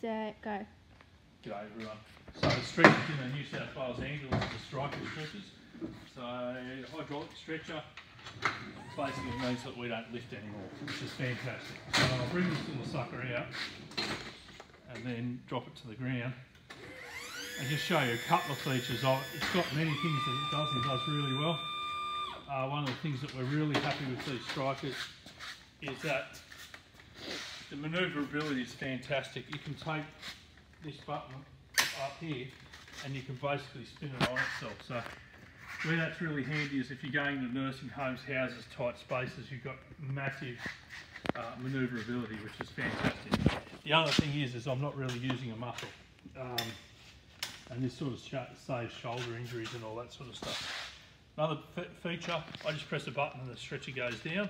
set, go. G'day everyone. So the stretchers in the New South Wales ambulance are the Stryker stretchers. So hydraulic stretcher basically means that we don't lift anymore, which is fantastic. So I'll bring this little sucker out and then drop it to the ground and just show you a couple of features of it. It's got many things that it does and does really well. Uh, one of the things that we're really happy with these Strykers is that the manoeuvrability is fantastic. You can take this button up here and you can basically spin it on itself. So where that's really handy is if you're going to nursing homes, houses, tight spaces, you've got massive uh, manoeuvrability, which is fantastic. The other thing is, is I'm not really using a muscle. Um, and this sort of saves shoulder injuries and all that sort of stuff. Another feature, I just press a button and the stretcher goes down.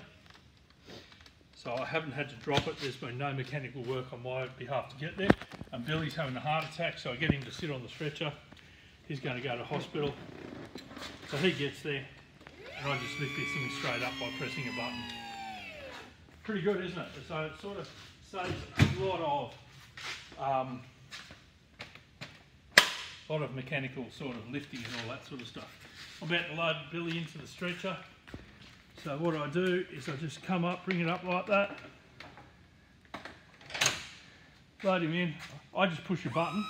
So I haven't had to drop it. There's been no mechanical work on my behalf to get there. And Billy's having a heart attack, so I get him to sit on the stretcher. He's going to go to hospital. So he gets there, and I just lift this thing straight up by pressing a button. Pretty good, isn't it? So it sort of saves a lot of um, lot of mechanical sort of lifting and all that sort of stuff. I'm about to load Billy into the stretcher. So what I do is I just come up, bring it up like that. Load him in. I just push a button.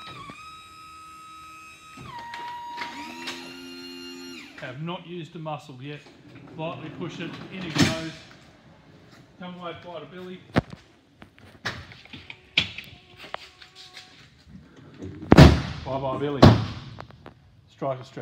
Have not used a muscle yet. Lightly push it, in it goes. Come away, fly to Billy. Bye bye Billy. Stryker stretch.